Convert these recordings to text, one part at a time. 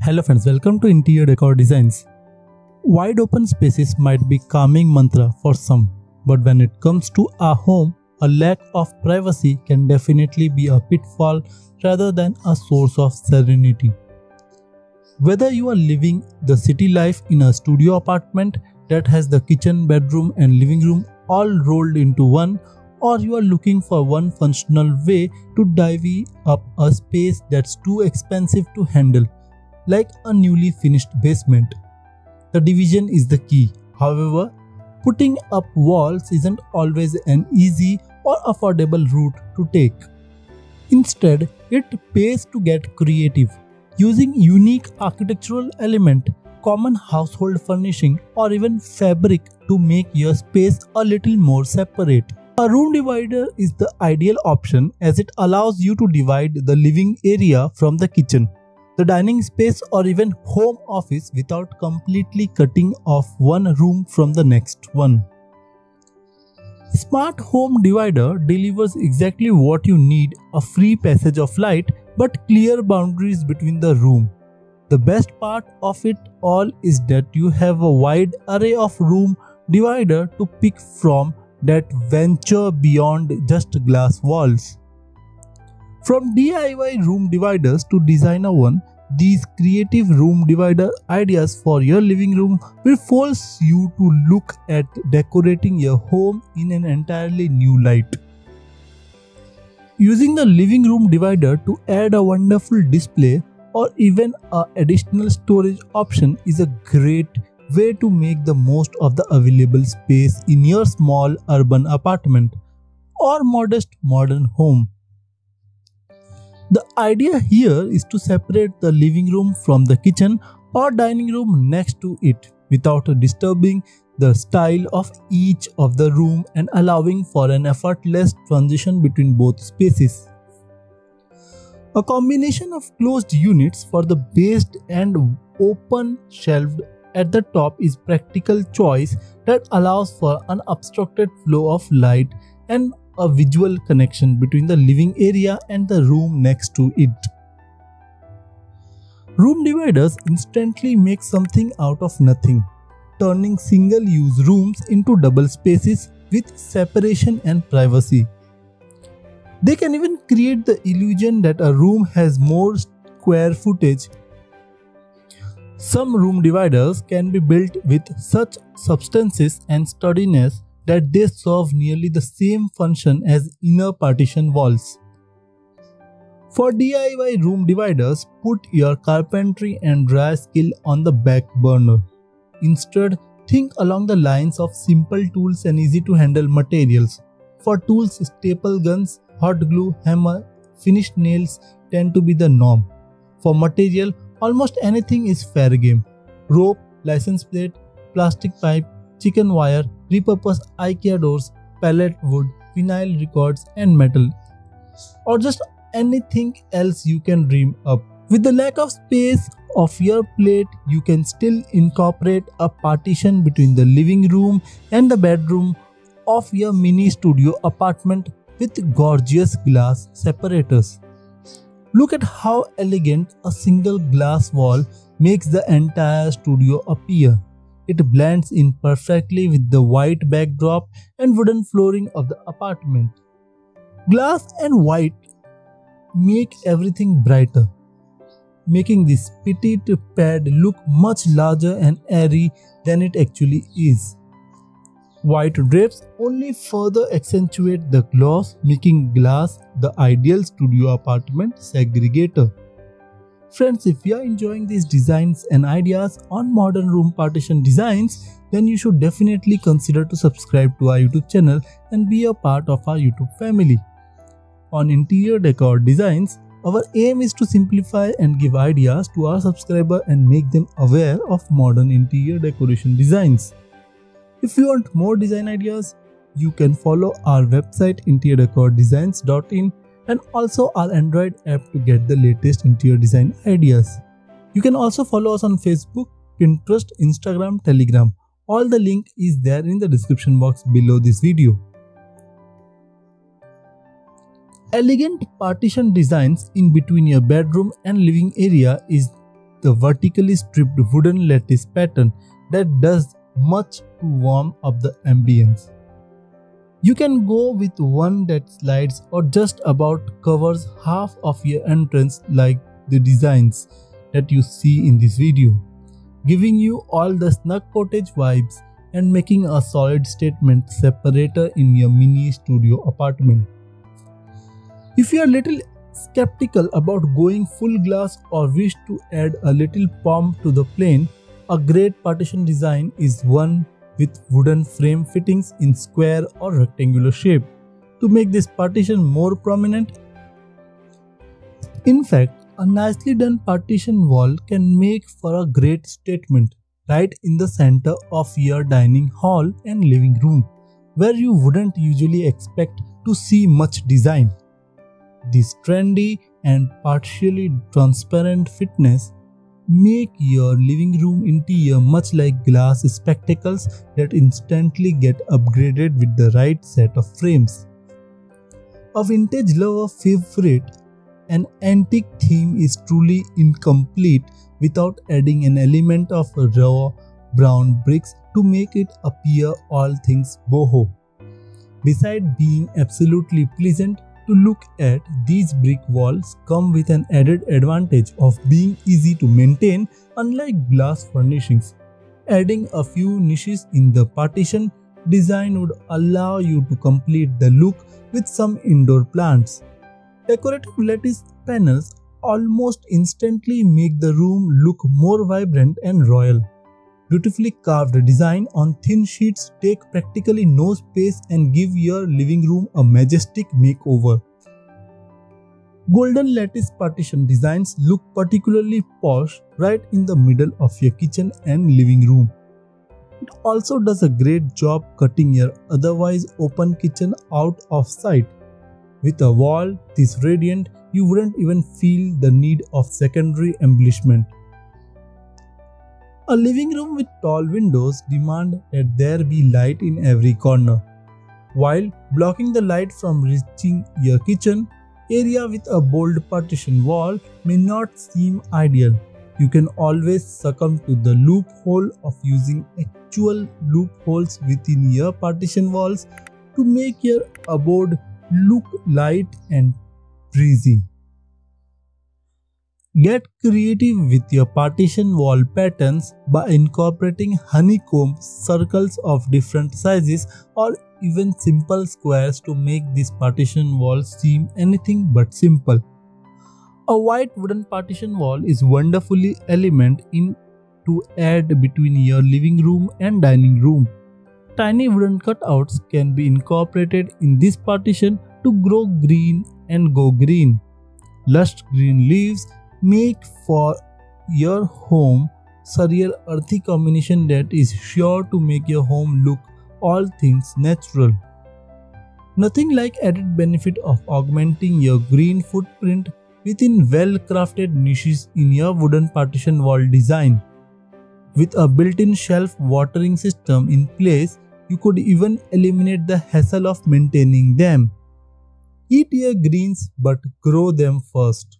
Hello friends, welcome to Interior Decor Designs. Wide open spaces might be calming mantra for some, but when it comes to a home, a lack of privacy can definitely be a pitfall rather than a source of serenity. Whether you are living the city life in a studio apartment that has the kitchen, bedroom, and living room all rolled into one, or you are looking for one functional way to divvy up a space that's too expensive to handle, like a newly finished basement. The division is the key. However, putting up walls isn't always an easy or affordable route to take. Instead, it pays to get creative, using unique architectural element, common household furnishing or even fabric to make your space a little more separate. A room divider is the ideal option as it allows you to divide the living area from the kitchen, the dining space or even home office without completely cutting off one room from the next one. Smart Home Divider delivers exactly what you need a free passage of light but clear boundaries between the room. The best part of it all is that you have a wide array of room divider to pick from that venture beyond just glass walls. From DIY room dividers to designer one, these creative room divider ideas for your living room will force you to look at decorating your home in an entirely new light. Using the living room divider to add a wonderful display or even a additional storage option is a great way to make the most of the available space in your small urban apartment or modest modern home. The idea here is to separate the living room from the kitchen or dining room next to it without disturbing the style of each of the room and allowing for an effortless transition between both spaces. A combination of closed units for the based and open shelved at the top is practical choice that allows for an unobstructed flow of light and a visual connection between the living area and the room next to it. Room dividers instantly make something out of nothing, turning single use rooms into double spaces with separation and privacy. They can even create the illusion that a room has more square footage some room dividers can be built with such substances and sturdiness that they serve nearly the same function as inner partition walls. For DIY room dividers, put your carpentry and dry skill on the back burner. Instead, think along the lines of simple tools and easy to handle materials. For tools, staple guns, hot glue, hammer, finished nails tend to be the norm. For material, Almost anything is fair game. Rope, license plate, plastic pipe, chicken wire, repurposed IKEA doors, pallet wood, vinyl records and metal. Or just anything else you can dream up. With the lack of space of your plate, you can still incorporate a partition between the living room and the bedroom of your mini studio apartment with gorgeous glass separators. Look at how elegant a single glass wall makes the entire studio appear. It blends in perfectly with the white backdrop and wooden flooring of the apartment. Glass and white make everything brighter, making this petite pad look much larger and airy than it actually is. White drapes only further accentuate the gloss, making glass the ideal studio apartment segregator. Friends, if you are enjoying these designs and ideas on modern room partition designs, then you should definitely consider to subscribe to our YouTube channel and be a part of our YouTube family. On interior decor designs, our aim is to simplify and give ideas to our subscriber and make them aware of modern interior decoration designs. If you want more design ideas, you can follow our website interiordecordesigns.in and also our Android app to get the latest interior design ideas. You can also follow us on Facebook, Pinterest, Instagram, Telegram. All the link is there in the description box below this video. Elegant partition designs in between your bedroom and living area is the vertically stripped wooden lattice pattern that does much to warm up the ambience. You can go with one that slides or just about covers half of your entrance like the designs that you see in this video, giving you all the snug cottage vibes and making a solid statement separator in your mini studio apartment. If you are little skeptical about going full glass or wish to add a little pomp to the plain, a great partition design is one with wooden frame fittings in square or rectangular shape to make this partition more prominent. In fact, a nicely done partition wall can make for a great statement right in the center of your dining hall and living room, where you wouldn't usually expect to see much design. This trendy and partially transparent fitness make your living room interior much like glass spectacles that instantly get upgraded with the right set of frames. A vintage lover favorite, an antique theme is truly incomplete without adding an element of raw brown bricks to make it appear all things boho. Besides being absolutely pleasant to look at, these brick walls come with an added advantage of being easy to maintain unlike glass furnishings. Adding a few niches in the partition design would allow you to complete the look with some indoor plants. Decorative lattice panels almost instantly make the room look more vibrant and royal. Beautifully carved design on thin sheets take practically no space and give your living room a majestic makeover. Golden lattice partition designs look particularly posh right in the middle of your kitchen and living room. It also does a great job cutting your otherwise open kitchen out of sight. With a wall this radiant, you wouldn't even feel the need of secondary embellishment. A living room with tall windows demand that there be light in every corner. While blocking the light from reaching your kitchen, area with a bold partition wall may not seem ideal. You can always succumb to the loophole of using actual loopholes within your partition walls to make your abode look light and breezy. Get creative with your partition wall patterns by incorporating honeycomb circles of different sizes or even simple squares to make this partition wall seem anything but simple. A white wooden partition wall is wonderfully element in to add between your living room and dining room. Tiny wooden cutouts can be incorporated in this partition to grow green and go green. Lush green leaves make for your home surreal earthy combination that is sure to make your home look all things natural. Nothing like added benefit of augmenting your green footprint within well-crafted niches in your wooden partition wall design. With a built-in shelf watering system in place, you could even eliminate the hassle of maintaining them. Eat your greens but grow them first.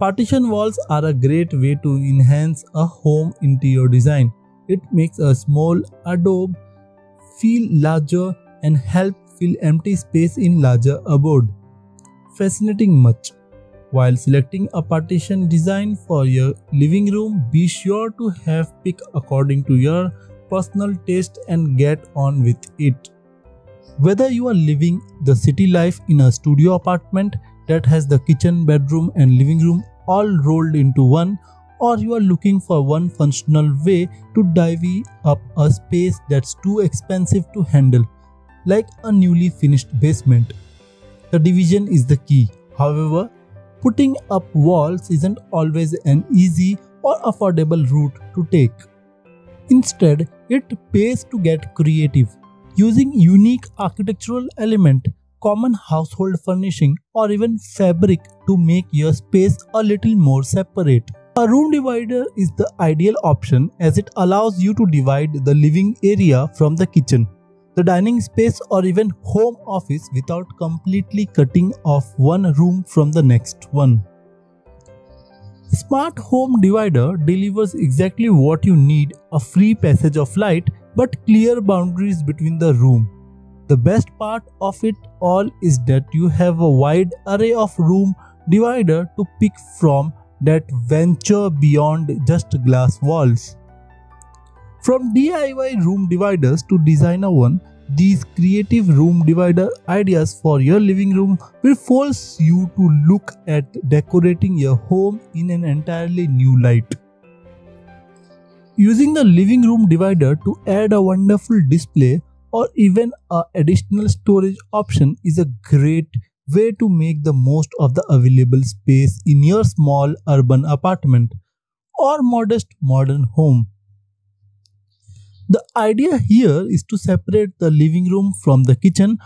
Partition walls are a great way to enhance a home interior design. It makes a small adobe feel larger and help fill empty space in larger abode. Fascinating much. While selecting a partition design for your living room, be sure to have pick according to your personal taste and get on with it. Whether you are living the city life in a studio apartment that has the kitchen, bedroom and living room all rolled into one or you are looking for one functional way to divvy up a space that's too expensive to handle, like a newly finished basement. The division is the key. However, putting up walls isn't always an easy or affordable route to take. Instead, it pays to get creative, using unique architectural element, common household furnishing or even fabric to make your space a little more separate. A room divider is the ideal option as it allows you to divide the living area from the kitchen. The dining space or even home office without completely cutting off one room from the next one. Smart Home Divider delivers exactly what you need a free passage of light but clear boundaries between the room. The best part of it all is that you have a wide array of room divider to pick from that venture beyond just glass walls. From DIY room dividers to designer one, these creative room divider ideas for your living room will force you to look at decorating your home in an entirely new light. Using the living room divider to add a wonderful display or even a additional storage option is a great way to make the most of the available space in your small urban apartment or modest modern home. The idea here is to separate the living room from the kitchen